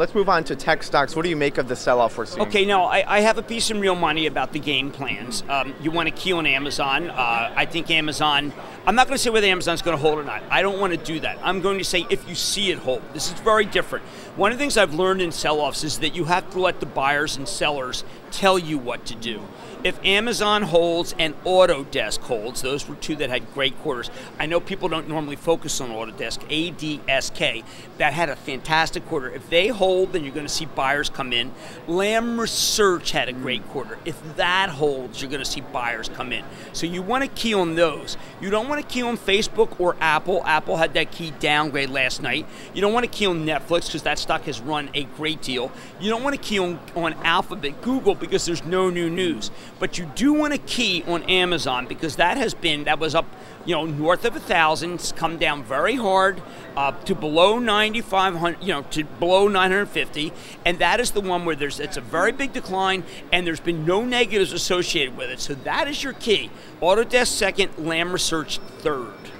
let's move on to tech stocks. What do you make of the sell-off we're seeing? Okay, now I, I have a piece in real money about the game plans. Um, you want to key on Amazon. Uh, I think Amazon. I'm not going to say whether Amazon's going to hold or not. I don't want to do that. I'm going to say if you see it hold. This is very different. One of the things I've learned in sell-offs is that you have to let the buyers and sellers tell you what to do. If Amazon holds and Autodesk holds, those were two that had great quarters. I know people don't normally focus on Autodesk, ADSK, that had a fantastic quarter. If they hold, then you're going to see buyers come in. Lam Research had a great quarter. If that holds, you're going to see buyers come in. So you want to key on those. You don't to key on Facebook or Apple. Apple had that key downgrade last night. You don't want to key on Netflix because that stock has run a great deal. You don't want to key on, on Alphabet, Google because there's no new news. But you do want to key on Amazon because that has been, that was up, you know, north of a thousand, it's come down very hard uh, to below 9,500, you know, to below 950. And that is the one where there's, it's a very big decline and there's been no negatives associated with it. So that is your key. Autodesk second, Lam Research third.